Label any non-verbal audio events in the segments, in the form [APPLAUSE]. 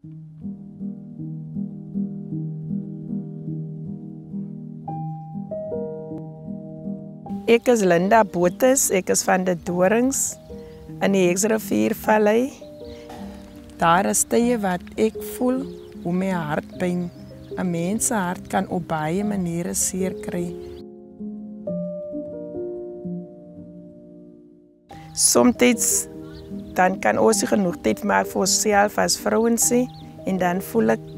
Ek is Linda Botus, ek is van die Dorings in die Heksrivier Vallei. Daar is tye wat ek voel hoe my hart pyn. 'n Mens se hart kan op baie maniere seer kry. Soms dan kan ons genoeg tyd maak vir onsself as vrouens sê en dan voel ek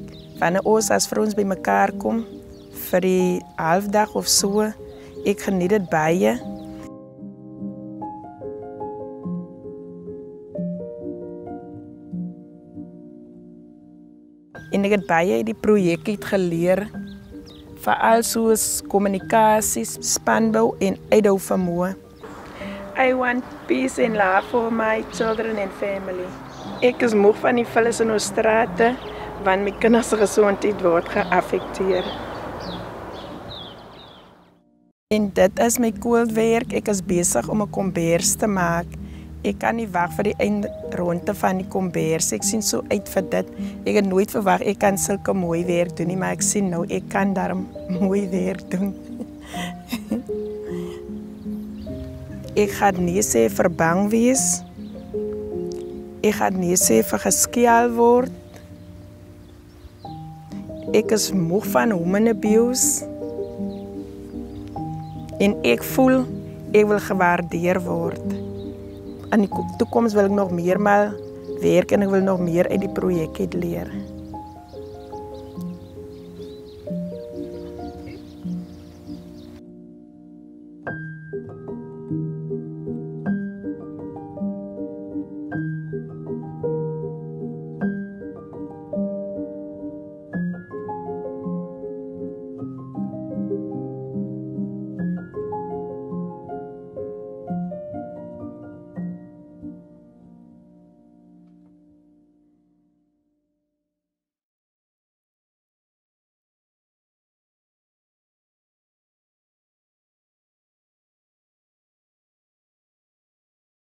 wanneer ons as vrouens bymekaar kom vir die halfdag of so, ek geniet dit baie. En ek het baie uit die projek het geleer veral soos kommunikasie, spanbou en uithou vermoë. I want peace and love for my children and family. Ek is moeg van die vullis in ons strate want my kinders se gesondheid word geaffekteer. En dit is my koelwerk. Ek is besig om 'n kombers te maak. Ek kan nie wag vir die eindronde van die kombers. Ek sien so uit vir dit. Ek het nooit verwag ek kan sulke mooi werk doen nie, maar ek sien nou ek kan daarom mooi werk doen. [LAUGHS] Ek gaan nie sê verbang wees. Ek gaan nie sê vir geskeel word. Ek is moeg van human abuse. En ek voel ek wil gewaardeer word. In die toekoms wil ek nog meer mal werk en ek wil nog meer uit die projek uit leer.